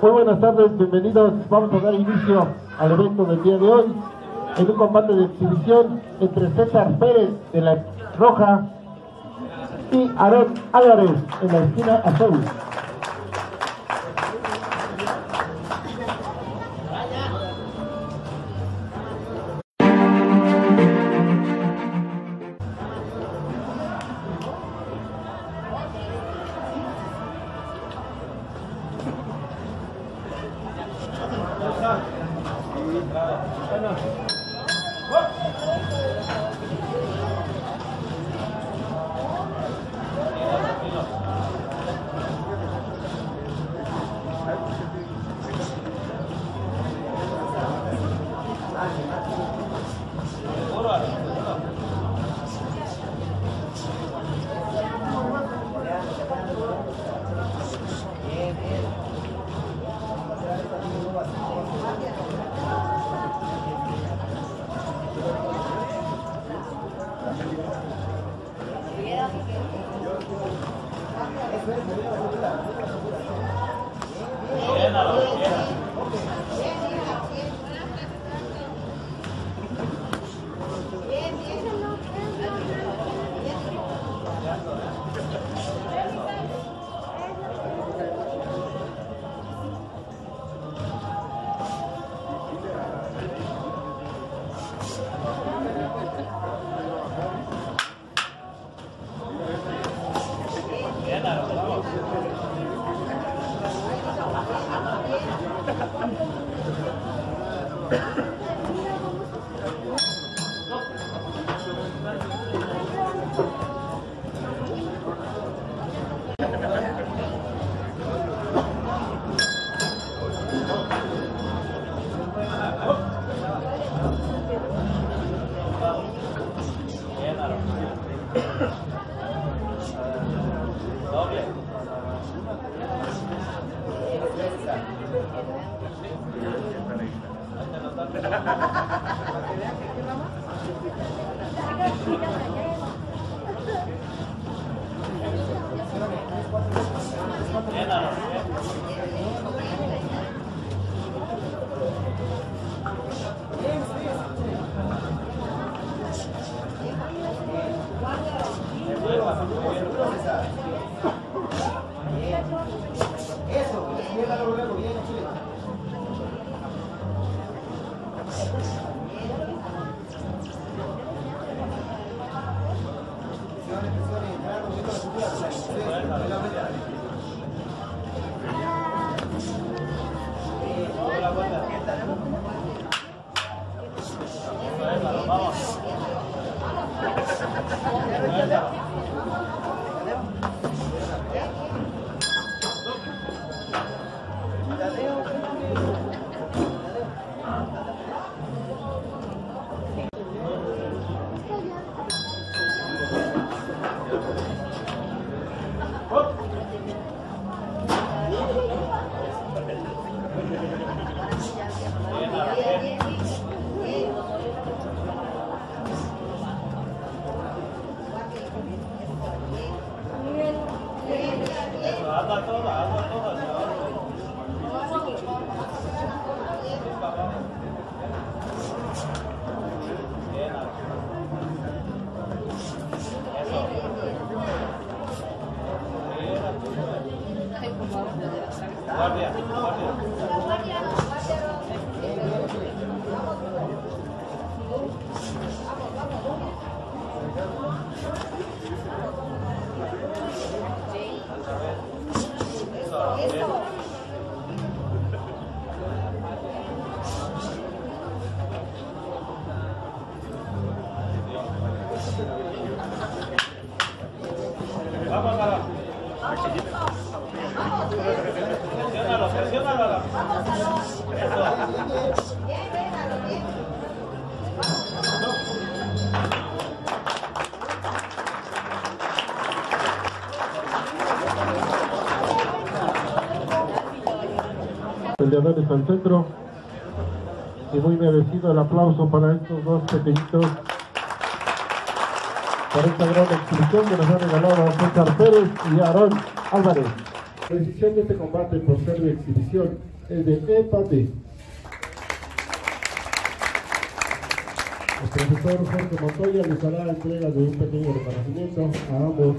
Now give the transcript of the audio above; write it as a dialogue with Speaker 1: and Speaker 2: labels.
Speaker 1: Muy buenas tardes, bienvenidos. Vamos a dar inicio al evento del día de hoy en un combate de exhibición entre César Pérez de la Roja y Aaron Álvarez en la esquina azul. Yeah. Gracias. Yes. Vamos, vamos. Peleadores al centro. Y muy merecido el aplauso para estos dos pequeñitos. Por esta gran exhibición que nos ha regalado César Pérez y Aarón Álvarez. La decisión de este combate por ser de exhibición de empate. El profesor Jorge Montoya les hará entrega de un pequeño reconocimiento a ambos